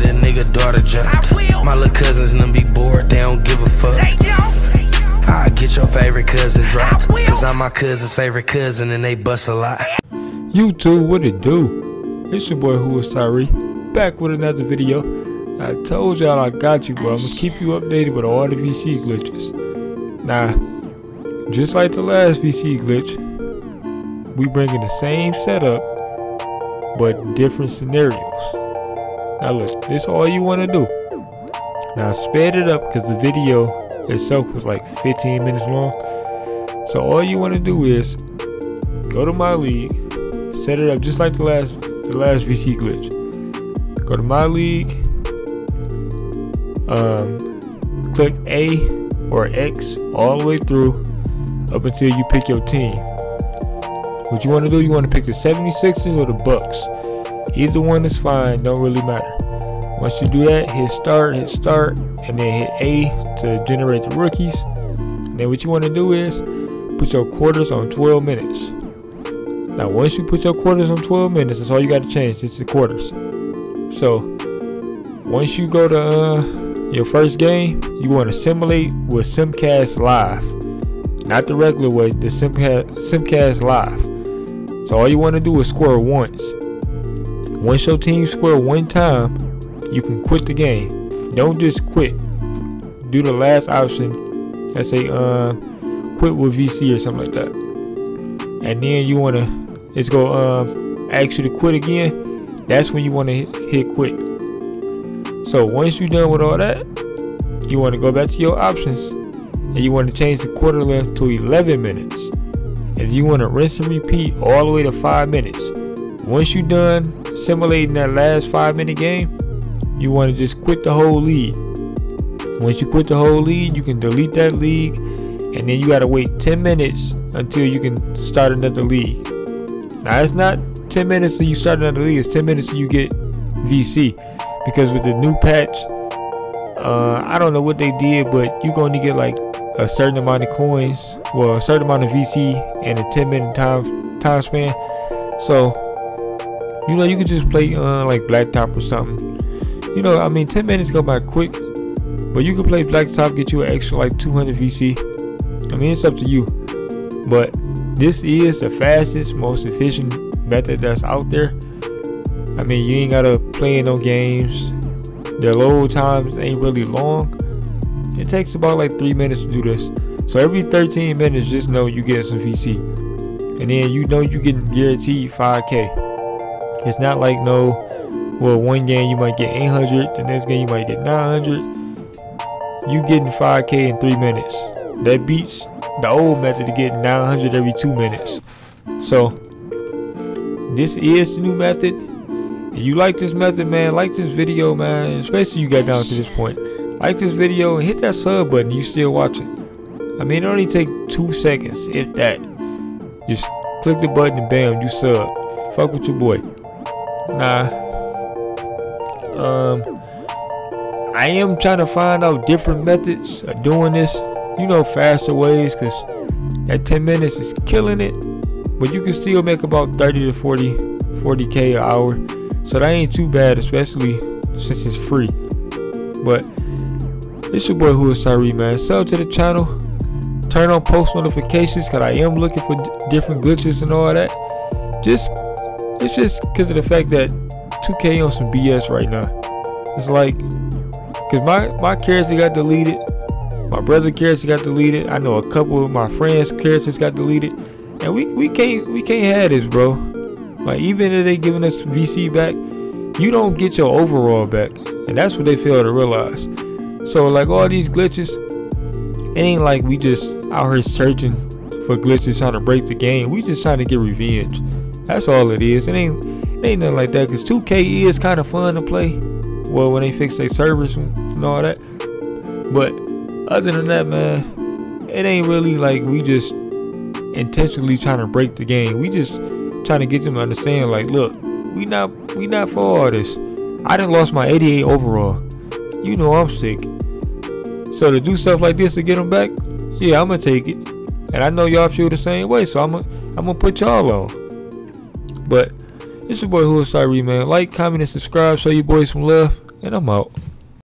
get a nigga daughter jumped. My little cousins and them be bored, they don't give a fuck. I get your favorite cousin dropped. Cause I'm my cousin's favorite cousin and they bust a lot. You YouTube, what it do? It's your boy Who is Tyree, back with another video. I told y'all I got you, bro. I'm gonna keep you updated with all the VC glitches. Now, just like the last VC glitch, we bringing the same setup, but different scenarios. Now look, this is all you want to do. Now sped it up because the video itself was like 15 minutes long. So all you want to do is go to my league, set it up just like the last the last VC glitch. Go to my league, um, click A or X all the way through up until you pick your team. What you want to do, you want to pick the 76ers or the Bucks. Either one is fine, don't really matter. Once you do that, hit start, hit start, and then hit A to generate the rookies. And then what you want to do is put your quarters on 12 minutes. Now, once you put your quarters on 12 minutes, that's all you got to change. It's the quarters. So, once you go to uh, your first game, you want to simulate with Simcast Live, not the regular way. The Simcast, Simcast Live. So all you want to do is score once. Once your team score one time, you can quit the game. Don't just quit. Do the last option. Let's say uh, quit with VC or something like that. And then you want to it's go um ask you to quit again, that's when you want to hit, quit. So once you're done with all that, you want to go back to your options and you want to change the quarter length to 11 minutes. And you want to rinse and repeat all the way to 5 minutes. Once you're done simulating that last 5 minute game, you want to just quit the whole league. Once you quit the whole league, you can delete that league and then you got to wait 10 minutes until you can start another league. Now it's not 10 minutes until you start another league. It's 10 minutes until you get VC. Because with the new patch, uh, I don't know what they did, but you're gonna get like a certain amount of coins, well, a certain amount of VC in a 10 minute time time span. So, you know, you could just play uh, like Blacktop or something. You know, I mean, 10 minutes go by quick, but you can play Blacktop, get you an extra like 200 VC. I mean, it's up to you. But this is the fastest, most efficient method that's out there. I mean, you ain't gotta play no games. The load times ain't really long. It takes about like three minutes to do this. So every 13 minutes, just know you get some VC, and then you know you getting guaranteed 5K. It's not like no, well, one game you might get 800, the next game you might get 900. You getting 5K in three minutes. That beats the old method to get 900 every two minutes. So this is the new method. If you like this method, man, like this video, man, especially you got down to this point. Like this video and hit that sub button. You still watching? I mean, it only take two seconds, if that. Just click the button and bam, you sub. Fuck with your boy. Nah. Um, I am trying to find out different methods of doing this you know, faster ways because that 10 minutes is killing it. But you can still make about 30 to 40, 40k an hour. So that ain't too bad, especially since it's free. But it's your boy Who is Tyree, man. Sub to the channel. Turn on post notifications because I am looking for different glitches and all that. Just, it's just because of the fact that 2K on some BS right now. It's like, because my, my character got deleted my brother character got deleted. I know a couple of my friends' characters got deleted. And we, we can't we can't have this, bro. Like even if they giving us VC back, you don't get your overall back. And that's what they fail to realize. So like all these glitches, it ain't like we just out here searching for glitches trying to break the game. We just trying to get revenge. That's all it is. It ain't ain't nothing like that. Cause 2K is kind of fun to play. Well, when they fix their servers and all that. But other than that, man, it ain't really like we just intentionally trying to break the game. We just trying to get them to understand, like, look, we not we not for all this. I done lost my 88 overall. You know I'm sick. So to do stuff like this to get them back, yeah, I'm gonna take it. And I know y'all feel the same way, so I'm gonna I'm gonna put y'all on. But it's your boy Who is Tyree, man. Like, comment, and subscribe. Show you boys some love. And I'm out.